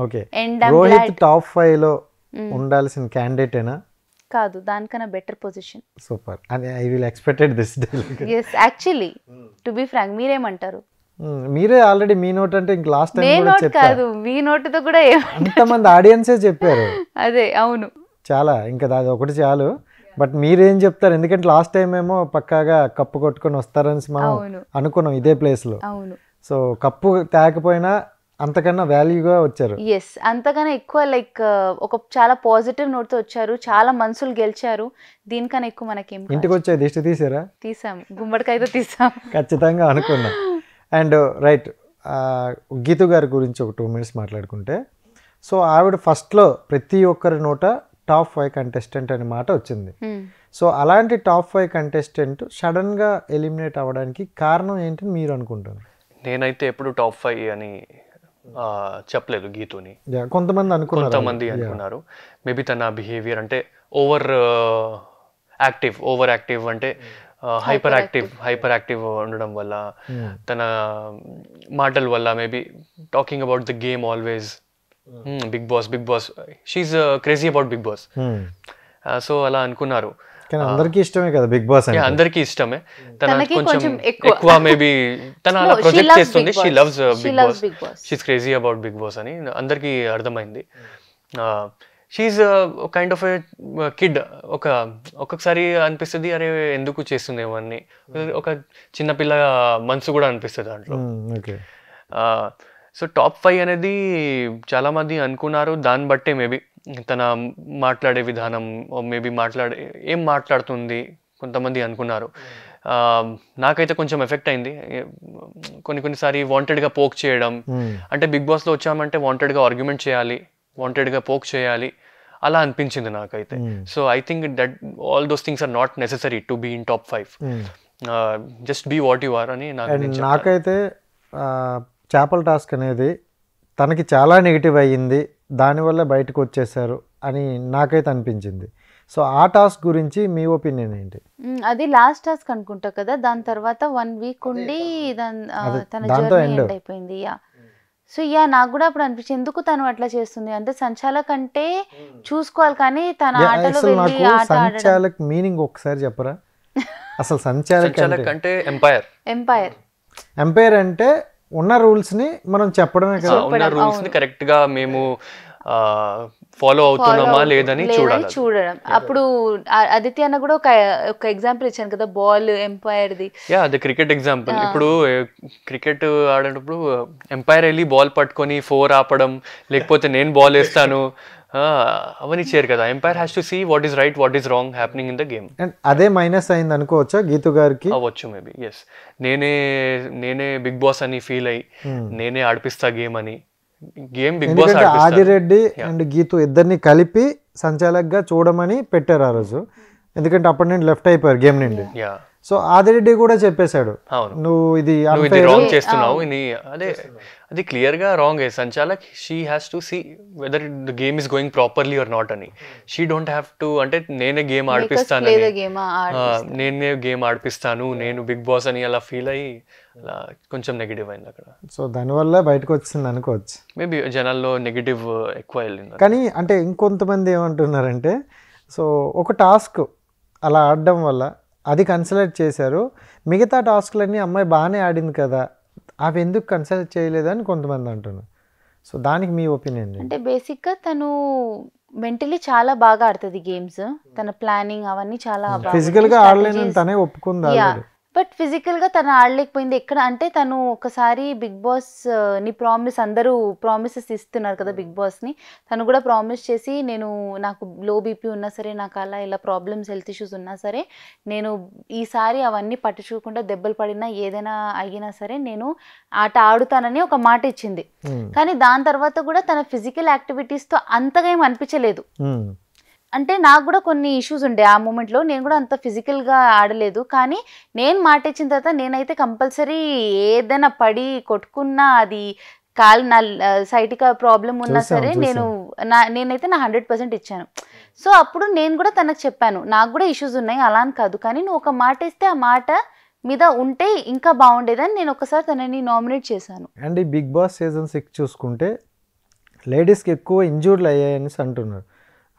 Okay. Rohit top ఫైవ్లో ఉండాల్సిన క్యాండిడేటేనా కాదు దానికన్నా better position super. I will expected this as actually to be frank మీరేమంటారు? మీరే ఆల్రెడీ మీ నోట్ అంటే ఇంక లాస్ట్ టైం కూడా కాదు మీ నోటుతో కూడా అంతమంది ఆడియన్సే చెప్పారు? అదే అవును. చాలా ఇంకా అది ఒకటి చాలు. బట్ మీరేం చెప్తారు? ఎందుకంటే లాస్ట్ టైం ఏమో పక్కాగా కప్పు కొట్టుకొని వస్తారని మనం అనుకున్నాం ఇదే ప్లేస్లో. అవును. సో కప్పు తేకపోయినా అంతకన్నా వాల్యూగా వచ్చారు. ఎస్ అంతకన్నా ఎక్కువ లైక్ ఒక చాలా పాజిటివ్ నోట్తో వచ్చారు. చాలా మనసులు గెలిచారు. దీనికన్నా ఎక్కువ మనకేం. ఇంటికి వచ్చే దిష్టి తీసారా? తీసాం. గుమ్మడికాయతో తీసాం. ఖచ్చితంగా అనుకున్నా. అండ్ రైట్ గీతు గారి గురించి ఒక టూ మినిట్స్ మాట్లాడుకుంటే సో ఆవిడ ఫస్ట్లో ప్రతి ఒక్కరి నోట టాప్ ఫైవ్ కంటెస్టెంట్ అనే మాట వచ్చింది. Hmm. సో అలాంటి టాప్ ఫైవ్ కంటెస్టెంట్ సడన్గా ఎలిమినేట్ అవ్వడానికి కారణం ఏంటని మీరు అనుకుంటారు నేనైతే ఎప్పుడు టాప్ ఫైవ్ అని చెప్పలేదు గీతుని. కొంతమంది అనుకున్నారు కొంతమంది అనుకున్నారు. మేబీ తన బిహేవియర్ అంటే ఓవర్ యాక్టివ్ ఓవర్ యాక్టివ్ అంటే హైపర్ యాక్టివ్ హైపర్ యాక్టివ్ ఉండడం వల్ల తన మాటల వల్ల maybe talking about the game always Bigg Boss Bigg Boss she's crazy about Bigg Boss. So అలా అనుకున్నారు. కానీ అందరికీ ఇష్టమే కదా బిగ్ బాస్ అంటే. అందరికీ ఇష్టమే. తన తనకి కొంచెం ఎక్కువ. మేబీ తన అలా ప్రొజెక్ట్ చేస్తుంది. She. Loves Bigg Boss. She's crazy about Bigg Boss అని అందరికీ అర్థమైంది. She's kind of a kid ఒక ఒక్కొక్కసారి అనిపిస్తుంది అరే ఎందుకు చేస్తుంది ఇవన్నీ ఒక చిన్నపిల్ల మనసు కూడా అనిపిస్తుంది దాంట్లో. ఓకే సో టాప్ ఫైవ్ అనేది చాలా మంది అనుకున్నారు. దాన్ని బట్టే మేబీ తన మాట్లాడే విధానం మేబీ మాట్లాడే ఏం మాట్లాడుతుంది కొంతమంది అనుకున్నారు. నాకైతే కొంచెం ఎఫెక్ట్ అయింది. కొన్ని కొన్నిసారి వాంటెడ్గా పోక్ చేయడం. అంటే బిగ్ బాస్లో వచ్చామంటే వాంటెడ్గా ఆర్గ్యుమెంట్ చేయాలి వాంటెడ్గా పోక్ చేయాలి అలా అనిపించింది నాకైతే. So I think that all those things are not necessary to be in top five just be what you are అని. నాకైతే చేపల టాస్క్ అనేది తనకి చాలా నెగిటివ్ అయ్యింది. దానివల్ల బయటకు వచ్చేసారు అని నాకైతే అనిపించింది. సో ఆ టాస్క్ గురించి మీ ఒపీనియన్ ఏంటి? అది లాస్ట్ టాస్క్ అనుకుంటా కదా దాని తర్వాత వన్ వీక్ ఉండి తన జర్నీ. ఎండ్. అయిపోయింది యా. సో యా నాకు కూడా అప్పుడు అనిపించింది ఎందుకు తను అట్లా చేస్తుంది? అంటే సంచాలక్ అంటే చూసుకోవాలి కానీ తన ఆటలో వెళ్ళి ఆట సంచాలక్ మీనింగ్ ఒకసారి చెప్పరా? అసలు సంచాలక్ అంటే ఎంపైర్. ఎంపైర్. ఎంపైర్ అంటే ఉన్న రూల్స్ని మనం చెప్పడమే కదా. ఉన్న రూల్స్ని కరెక్ట్గా మేము ఫాలో అవుతున్నామా లేదని చూడాలి చూడడం. అప్పుడు ఆదిత్య అన్న కూడా ఒక ఒక ఎగ్జాంపుల్ ఇచ్చాను కదా బాల్ ఎంపైర్ది. యా అది క్రికెట్ ఎగ్జాంపుల్ ఇప్పుడు క్రికెట్ ఆడేటప్పుడు ఎంపైర్ వెళ్ళి బాల్ పట్టుకొని ఫోర్ ఆపడం లేకపోతే నేను బాల్ వేస్తాను చేయరు కదా. Umpire has to see what is right what is wrong happening in the game and అదే మైనస్ అయింది అనుకోవచ్చా గీతు గారికి? అవ్వచ్చు మేబీ ఎస్ నేనే నేనే బిగ్ బాస్ అని ఫీల్ అయ్యి నేనే ఆడిపిస్తా గేమ్ అని. Game Bigg Boss Adireddy and Geetu ఇద్దరిని కలిపి సంచాలక్గా చూడమని పెట్టారు ఆ రోజు. ఎందుకంటే అప్పటి నుండి లెఫ్ట్ అయిపోయారు గేమ్ నుండి. యా సో ఆదిరెడ్డి కూడా చెప్పేశాడు. నువ్వు ఇది నువ్వు ఇది. రాంగ్ చేస్తున్నావు అదే అది క్లియర్గా రాంగ్ ఏ. సంచాలక్ she has to see whether the game is going properly or not అని. షీ డోంట్ హ్యావ్ టు అంటే నేనే గేమ్ ఆడిపిస్తాను. నేనే గేమ్ ఆడిపిస్తాను నేను బిగ్ బాస్ అని అలా ఫీల్ అయ్యి అలా కొంచెం నెగిటివ్ అయింది అక్కడ. సో దానివల్ల బయటకు వచ్చింది అనుకోవచ్చు. మేబీ జనాల్లో నెగిటివ్ ఎక్కువ వెళ్ళింది. కానీ అంటే ఇంకొంతమంది ఏమంటున్నారంటే సో ఒక టాస్క్ అలా ఆడడం వల్ల అది కన్సిడర్ చేశారు. మిగతా టాస్క్లన్నీ అమ్మాయి బాగానే ఆడింది కదా అవి ఎందుకు కన్సిడర్ చేయలేదని కొంతమంది అంటున్నారు. సో దానికి మీ ఒపీనియన్ అంటే బేసిక్గా తను మెంటలీ చాలా బాగా ఆడుతుంది గేమ్స్ తన ప్లానింగ్ అవన్నీ చాలా ఫిజికల్గా ఆడలేనని తనే ఒప్పుకుంది. బట్ ఫిజికల్గా తను ఆడలేకపోయింది ఎక్కడ అంటే తను ఒకసారి బిగ్ బాస్ని ప్రామిస్ అందరూ ప్రామిసెస్ ఇస్తున్నారు కదా బిగ్ బాస్ని తను కూడా ప్రామిస్ చేసి నేను నాకు లో బీపీ ఉన్నా సరే నాకు అలా ఇలా ప్రాబ్లమ్స్ హెల్త్ ఇష్యూస్ ఉన్నా సరే నేను ఈసారి అవన్నీ పట్టించుకోకుండా దెబ్బలు పడినా ఏదైనా అయినా సరే నేను ఆట ఆడుతానని ఒక మాట ఇచ్చింది. కానీ దాని తర్వాత కూడా తన ఫిజికల్ యాక్టివిటీస్తో అంతగా ఏం అనిపించలేదు. అంటే నాకు కూడా కొన్ని ఇష్యూస్ ఉండే. ఆ మూమెంట్లో నేను కూడా అంత ఫిజికల్గా ఆడలేదు. కానీ నేను మాట ఇచ్చిన తర్వాత నేనైతే కంపల్సరీ ఏదైనా పడి కొట్టుకున్నా అది కాలు నా సైటిక ప్రాబ్లం ఉన్నా సరే నేను నా నేనైతే నా హండ్రెడ్ పర్సెంట్ ఇచ్చాను. సో అప్పుడు నేను కూడా తనకు చెప్పాను నాకు కూడా ఇష్యూస్ ఉన్నాయి అలా అని కాదు. కానీ నువ్వు ఒక మాట ఇస్తే ఆ మాట మీద ఉంటే ఇంకా బాగుండేదని నేను ఒకసారి తనని నామినేట్ చేశాను. అండ్ ఈ బిగ్ బాస్ సీజన్ సిక్స్ చూసుకుంటే లేడీస్కి ఎక్కువ ఇంజూర్లు అయ్యాయని అంటున్నారు.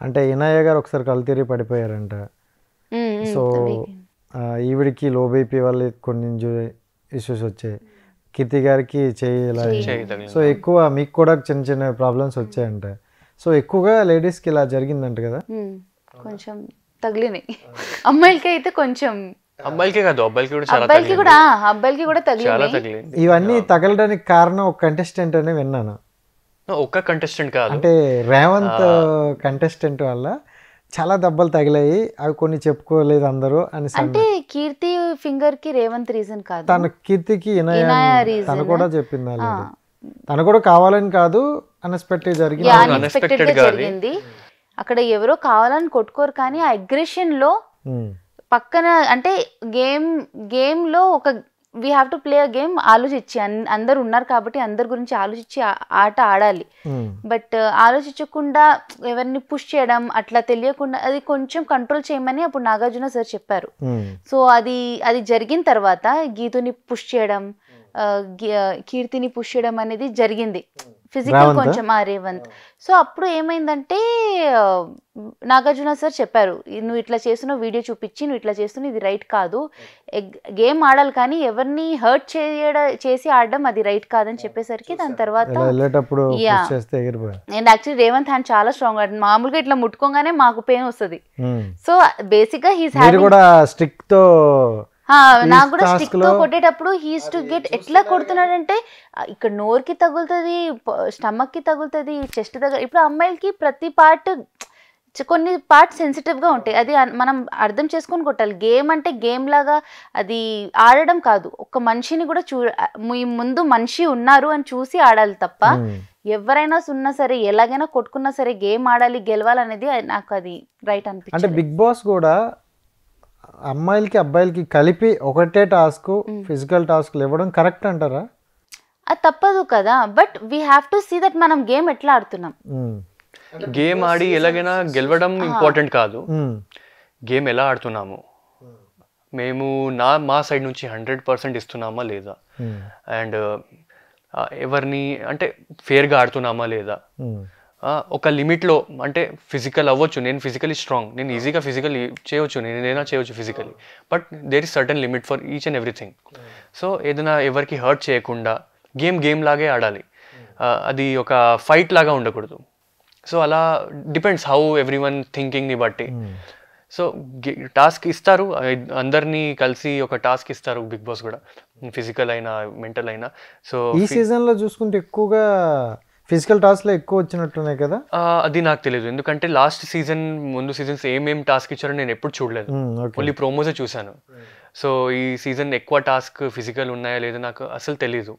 అంటే ఇనయ్య గారు ఒకసారి కళ్ళు తిరిగి పడిపోయారంట. సో ఈవిడికి లో బీపీ వల్ల కొన్ని ఇష్యూస్ వచ్చాయి. కీర్తి గారికి చేయి ఇలా అయింది. చేయి తగిలింది. సో ఎక్కువ మీకు కూడా చిన్న చిన్న ప్రాబ్లమ్స్ వచ్చాయంట. సో ఎక్కువగా లేడీస్కి ఇలా జరిగిందంట కదా? కొంచెం తగిలినాయి. అమ్మాయిలకి అయితే కొంచెం అబ్బాయిలకే కాదు అబ్బాయిలకి కూడా అబ్బాయిలకి. కూడా అబ్బాయిలకి తగిలింది. ఇవన్నీ తగలడానికి కారణం ఒక కంటెస్టెంట్ అని విన్నాను. ఒక్క కంటెస్టెంట్ కాదు. అంటే రేవంత్ కంటెస్టెంట్ వల్ల చాలా దెబ్బలు తగిలాయి. అవి కొన్ని చెప్పుకోలేదు అందరూ అని అంటే కీర్తి ఫింగర్కి రేవంత్ రీజన్ కాదు. తన కీర్తికి. తను కూడా చెప్పింది. తను కూడా కావాలని కాదు అన్ఎక్స్పెక్టెడ్ జరిగింది. అక్కడ ఎవరో కావాలని కొట్టుకోరు కానీ ఆ అగ్రెషన్లో పక్కన అంటే గేమ్ గేమ్లో ఒక we have to play a game ఆలోచించి. అందరు ఉన్నారు కాబట్టి అందరి గురించి ఆలోచించి ఆట ఆడాలి. బట్ ఆలోచించకుండా ఎవరిని పుష్ చేయడం అట్లా తెలియకుండా అది కొంచెం కంట్రోల్ చేయమని అప్పుడు నాగార్జున సార్ చెప్పారు. సో అది అది జరిగిన తర్వాత గీతుని పుష్ చేయడం కీర్తిని పుష్ చేయడం అనేది జరిగింది. ఫిజికల్ రేవంతా? కొంచెం ఆ రేవంత్. సో అప్పుడు ఏమైందంటే నాగార్జున సార్ చెప్పారు "ఈ నువ్వు ఇట్లా చేస్తున్నావు వీడియో చూపించి నువ్వు ఇట్లా చేస్తున్నావు ఇది రైట్ కాదు. గేమ్ ఆడాలి కానీ ఎవరిని హర్ట్ చేయడ చేసి ఆడడం అది రైట్ కాదని చెప్పేసరికి దాని తర్వాత నేను యాక్చువల్లీ రేవంత్ హ్యాండ్ చాలా స్ట్రాంగ్ ఆడు మామూలుగా ఇట్లా ముట్టుకోగానే మాకు పెయిన్ వస్తుంది. సో బేసిక్గా హీస్ మీరు కూడా స్టిక్తో నాకు కూడా స్టిక్తో కొట్టేటప్పుడు హీస్ టు గెట్ ఎట్లా కొడుతున్నాడంటే ఇక్కడ నోరుకి తగులుతుంది స్టమక్కి తగులుతుంది చెస్ట్ దగ్గర ఇప్పుడు అమ్మాయిలకి ప్రతి పార్ట్ కొన్ని పార్ట్ సెన్సిటివ్గా ఉంటాయి. అది మనం అర్థం చేసుకొని కొట్టాలి. గేమ్ అంటే గేమ్ లాగా అది ఆడడం కాదు. ఒక మనిషిని కూడా చూ మీ ముందు మనిషి ఉన్నారు అని చూసి ఆడాలి తప్ప ఉమ్, ఎవరైనా ఉన్నా సరే ఎలాగైనా కొట్టుకున్నా సరే గేమ్ ఆడాలి గెలవాలనేది నాకు అది రైట్ అంటే అనిపించింది బిగ్ బాస్ కూడా అమ్మాయిలకి అబ్బాయిలకి కలిపి ఒకటే టాస్క్ ఫిజికల్ టాస్క్లు ఇవ్వడం కరెక్ట్ అంటారా? అది తప్పదు కదా but we have to see that మనం గేమ్ ఎట్లా ఆడుతున్నాం. గేమ్ ఆడి ఎలాగైనా గెలవడం ఇంపార్టెంట్ కాదు. గేమ్ ఎలా ఆడుతున్నాము? మేము నా మా సైడ్ నుంచి హండ్రెడ్ పర్సెంట్ ఇస్తున్నామా లేదా? అండ్ ఎవరిని అంటే ఫేర్గా ఆడుతున్నామా లేదా? ఒక లిమిట్లో అంటే ఫిజికల్ అవ్వచ్చు నేను ఫిజికలీ స్ట్రాంగ్ నేను ఈజీగా ఫిజికల్ చేయవచ్చు నేను ఏదైనా చేయవచ్చు physically but there is certain limit for each and everything so ఏదైనా ఎవరికి హర్ట్ చేయకుండా గేమ్ గేమ్ లాగే ఆడాలి. అది ఒక ఫైట్ లాగా ఉండకూడదు. సో అలా డిపెండ్స్ హౌ ఎవ్రీ వన్ థింకింగ్ని బట్టి. సో టాస్క్ ఇస్తారు అందరినీ కలిసి ఒక టాస్క్ ఇస్తారు బిగ్ బాస్ కూడా ఫిజికల్ అయినా మెంటల్ అయినా. సో ఈ సీజన్లో చూసుకుంటే ఎక్కువగా ఫిజికల్ టాస్క్లో ఎక్కువ వచ్చినట్టున్నాయి కదా? అది నాకు తెలియదు ఎందుకంటే లాస్ట్ సీజన్ ముందు సీజన్స్ ఏమేం టాస్క్ ఇచ్చారో నేను ఎప్పుడు చూడలేదు. ఓన్లీ ప్రోమోసే చూశాను. సో ఈ సీజన్ ఎక్కువ టాస్క్ ఫిజికల్ ఉన్నాయా లేదా నాకు అసలు తెలీదు.